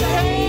Hey.